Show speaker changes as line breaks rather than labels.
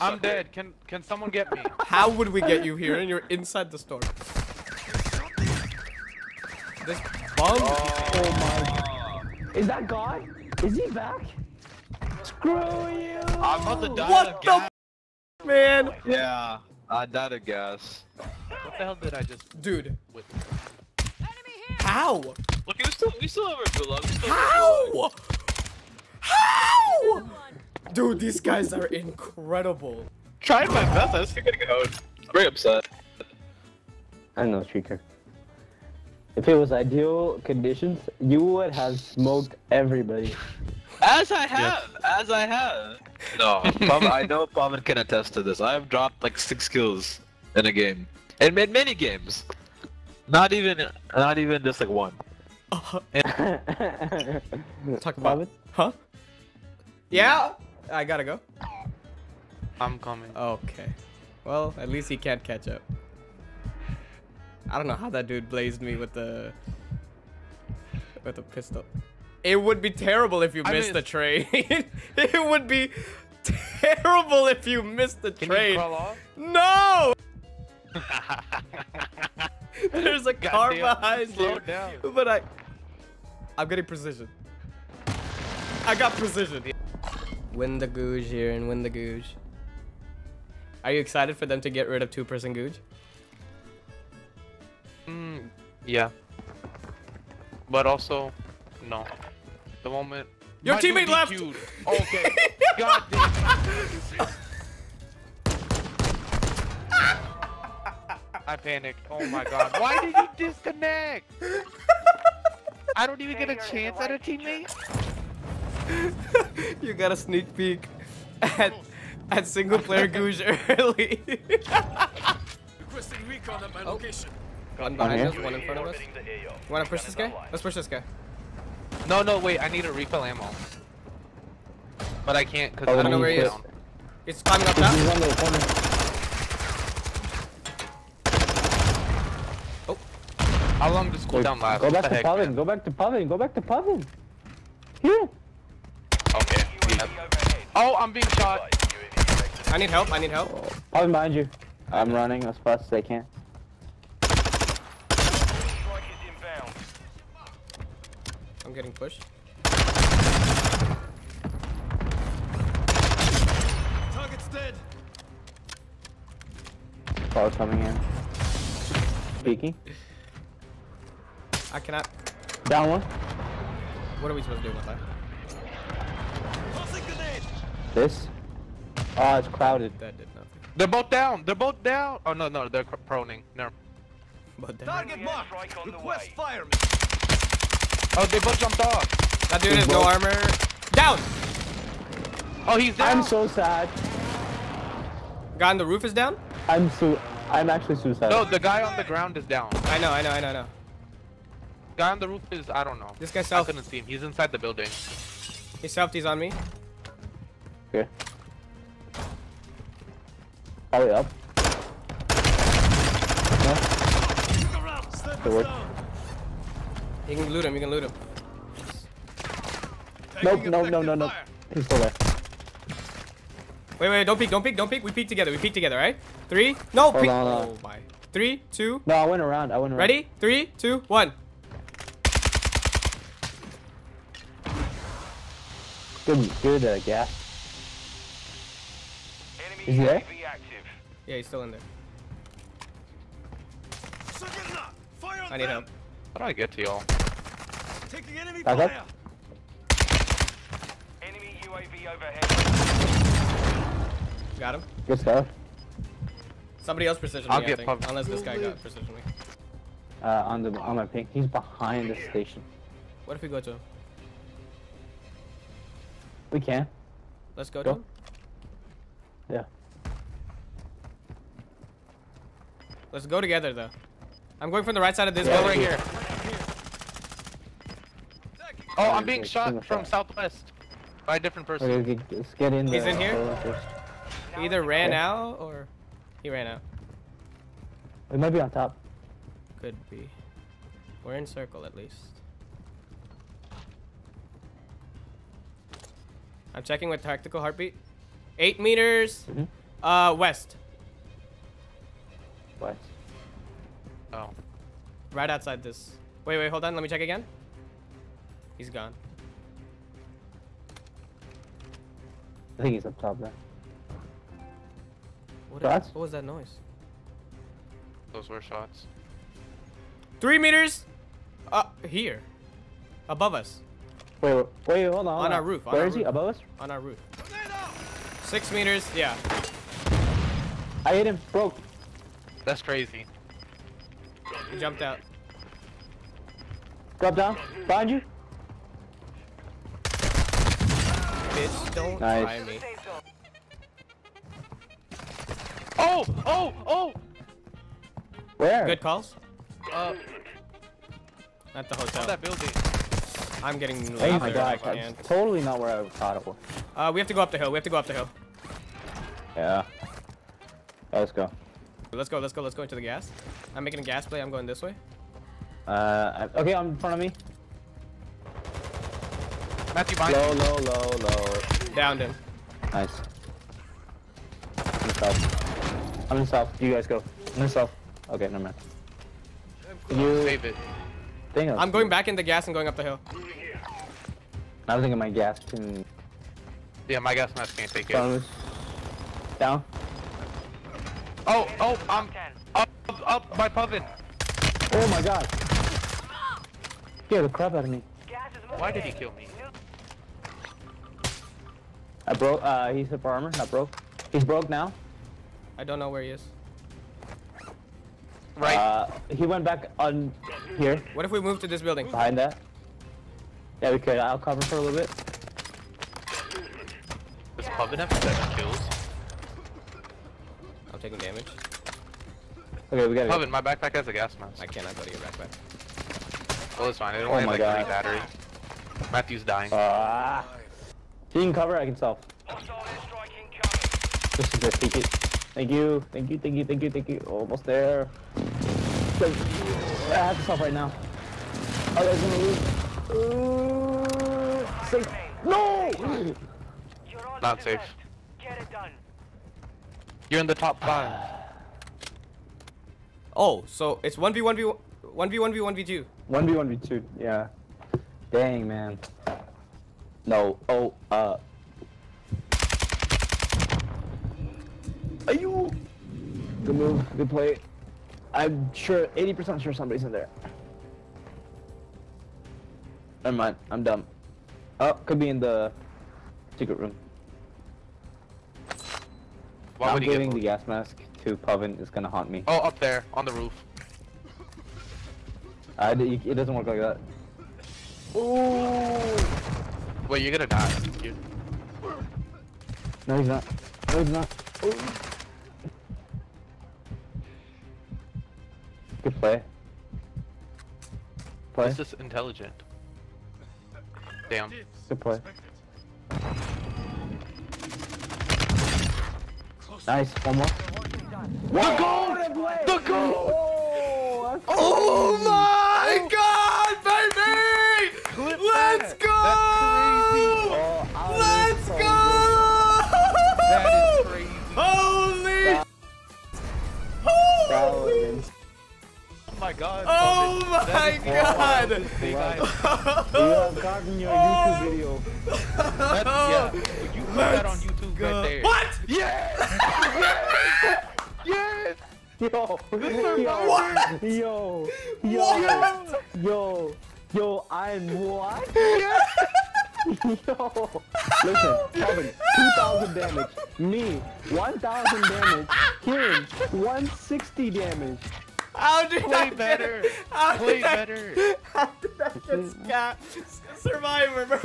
I'm dead. Can can someone get me?
How would we get you here and you're inside the store? This bum.
Oh my. Is that guy? Is he back? Screw you!
I'm about to die
What the
gas.
f- man?
Yeah, I died of gas.
What the hell did I just?
Dude,
With?
how?
Look, we still, we still have our gulag. We still have our gulag.
How? How? Dude, these guys are incredible.
Tried my best. I just keep getting out. I'm very upset.
I know, Streaker. If it was ideal conditions, you would have smoked everybody.
As I have, as I have. No, Pavan, I know Pavan can attest to this. I have dropped like six kills in a game, and in many games. Not even, not even just like one. Uh-huh.
Talk
Talk
about Huh? Yeah? I gotta go.
I'm coming.
Okay. Well, at least he can't catch up. I don't know how that dude blazed me with the with the pistol. It would be terrible if you
I
missed the train. it would be terrible if you missed the
Can
train.
you crawl off?
No! There's a car behind
slow
you.
down.
But I I'm getting precision. I got precision. Win the Googe here and win the Googe. Are you excited for them to get rid of two-person Googe?
Mm, yeah. But also, no. The moment.
Your
My
teammate left.
DQ'd. Okay. God damn it. I panicked. Oh my god. Why did you disconnect? I don't even get a chance at a teammate.
you got a sneak peek at at single player Googe early.
Requesting recon at my oh. location.
one behind
here.
us, one in front of us. You wanna push this guy? Let's push this guy.
No, no, wait. I need a refill ammo. But I can't because
Oh,
I
I don't know where he
know
is. He's climbing up top.
He's on the corner. Oh.
How long does
Wait,
cooldown last?
Go back to
heck, Pavan.
Go back to Pavan. Go back to Pavan. Here.
Oh, I'm being shot.
I need help. I need help.
Pavan behind you. I'm running as fast as I can.
I'm getting pushed.
Target's dead.
Car coming in. Peeking.
I cannot.
Down one.
What are we supposed to do with that?
Tossing grenade.
This. Oh, it's crowded.
That did nothing.
They're both down. They're both down. Oh no, no, they're proning. No.
But damn.
Target marked. Request fireman.
Oh, they both jumped off.
That dude has no armor. Down.
Oh, he's down.
I'm so sad.
Guy on the roof is down.
I'm su. I'm actually suicidal.
No, the guy on the ground is down.
I know. I know. I know. I know.
Guy on the roof is I don't know.
This guy
I
self.
couldn't see him. He's inside the building.
He self. He's on me.
Okay. Probably up. No.
Look around. Stand
Good work.
You can loot him. You can loot him.
Nope,
Taking
no, no, no,
effective
no.
fire.
He's still there.
Wait, wait. Don't peek. Don't peek. Don't peek. We peek together. We peek together. Right? Three. No.
Hold
peek.
on, hold on.
Oh my. Three, two.
No, I went around. I went around.
Ready? Three, two, one.
Good, good uh, gas. Is he there?
Yeah, he's still in there.
Second knock. Fire on
I need
them.
help.
How do I get to y'all?
Taking enemy
Back up.
fire.
Got him.
Good stuff.
Somebody else precision
I'll
me, I
get
think. Unless this guy got precision me.
Uh, on the on my pink. He's behind the station.
What if we go to him?
We can.
Let's go,
Go.
to him.
Yeah.
Let's go together though. I'm going from the right side of this
Yeah,
Go
building.
right here. Oh, I'm being shot from southwest by a different person.
Okay, okay, let's get in
He's
the
in here?
other.
He either ran
Okay.
out or he ran out.
We might be on top.
Could be. We're in circle at least. I'm checking with tactical heartbeat. Eight meters.
Mhm.
Uh, west.
What?
Oh.
Right outside this. Wait, wait, hold on. Let me check again. He's gone.
I think he's up top there.
What,
Shots?
what was that noise?
Those were shots.
Three meters. Uh, here. Above us.
Wait, wait, wait hold on. hold
On our roof, on
Where
our
is he? Above us?
On our roof. Six meters. Yeah.
I hit him. Broke.
That's crazy.
He jumped out.
Drop down. Behind you.
Bitch, don't
Nice.
try me.
Oh! Oh! Oh!
Where?
Good calls.
Uh,
At the hotel.
that building.
I'm getting
Oh my god,
I
that's
can't.
totally not where I thought it was.
Uh, we have to go up the hill. We have to go up the hill.
Yeah. Let's go.
Let's go. Let's go. Let's go into the gas. I'm making a gas play. I'm going this way.
Uh, okay, I'm in front of me.
Matthew, behind
Low,
you.
low, low, low.
Downed him.
Nice. I'm in south. I'm in south. You guys go. I'm in south. Okay, never mind. You
Save it.
think
I'm going back in the gas and going up the hill.
I was thinking my gas can
Yeah, my gas mask can't take it.
Down. Down.
Oh! Oh! I'm up, up, up by Puffin.
Oh my god. Scared the crap out of me.
Why did he kill me?
I broke. Uh, he's hit for armor. Not broke. He's broke now.
I don't know where he is.
Right.
Uh, he went back on here
What if we move to this building?
behind that. Yeah, we could. I'll cover for a little bit.
Does Puffin have seven kills?
I'm taking damage.
Okay, we gotta. Go.
Puffin, my backpack has a gas mask.
I cannot go to your backpack.
Well, it's fine. It
Oh
only
my
has like
God.
three battery. Matthew's dying.
Ah. You can cover. I can self. Just to peek it. Thank you. Thank you. Thank you. Thank you. Thank you. Almost there. Thank you. I have to stop right now. Oh, that's gonna lose. Uh, safe. No.
Not safe. You're in the top five.
Oh, so it's 1v1v 1v1v1v2.
One v one v two. Yeah. Dang man. No. Oh. Uh. Are you? Good move. Good play. I'm sure. 80% sure somebody's in there. Never mind. I'm dumb. Oh, could be in the secret room.
Why
I'm
would he get
giving the gas mask to Pavan. It's gonna haunt me.
Oh, up there on the roof.
Uh, it doesn't work like that. Ooh.
Wait, you're gonna die.
No, he's not. No, he's not. Ooh. Good play. Play.
This is intelligent. Damn.
Good play. Nice. One more. The goal! The goal! Oh,
Oh my god, baby! Let's go!
Oh,
Let's
so
go!
That is crazy.
Holy!
That-
Holy!
Oh my god.
Oh my god!
big
Wow.
eyes.
You have gotten your YouTube oh. video.
That's, yeah. You put that on YouTube right there.
What?
Yes! yes!
Yo, yo,
What?
yo, yo, yo, yo, I'm what? Yes! yo, listen, Kevin, 2,000 damage. Me, 1,000 damage. Kieran, 160 damage.
How did
Play
I get-
better.
How
Play
did I-
better.
How did I get Scat Survivor, bro?